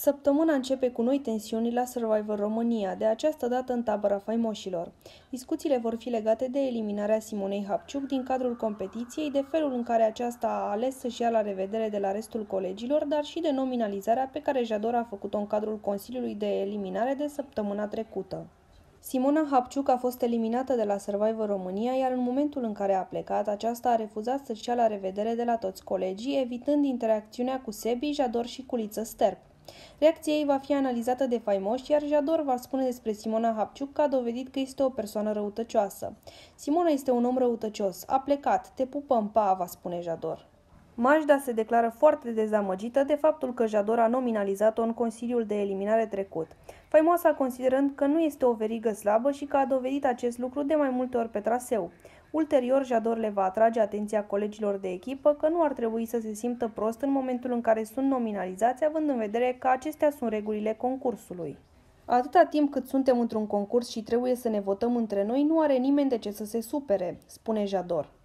Săptămâna începe cu noi tensiuni la Survivor România, de această dată în tabăra faimoșilor. Discuțiile vor fi legate de eliminarea Simonei Hapciuc din cadrul competiției, de felul în care aceasta a ales să-și ia la revedere de la restul colegilor, dar și de nominalizarea pe care Jador a făcut-o în cadrul Consiliului de Eliminare de săptămâna trecută. Simona Hapciuc a fost eliminată de la Survivor România, iar în momentul în care a plecat, aceasta a refuzat să-și ia la revedere de la toți colegii, evitând interacțiunea cu Sebi, Jador și Culiță Sterp. Reacția ei va fi analizată de faimoși, iar Jador va spune despre Simona Hapciuc că a dovedit că este o persoană răutăcioasă. Simona este un om răutăcios. A plecat. Te pupăm, pa, va spune Jador. Majda se declară foarte dezamăgită de faptul că Jador a nominalizat-o în Consiliul de Eliminare trecut. Faimoasa considerând că nu este o verigă slabă și că a dovedit acest lucru de mai multe ori pe traseu. Ulterior, Jador le va atrage atenția colegilor de echipă că nu ar trebui să se simtă prost în momentul în care sunt nominalizați, având în vedere că acestea sunt regulile concursului. Atâta timp cât suntem într-un concurs și trebuie să ne votăm între noi, nu are nimeni de ce să se supere, spune Jador.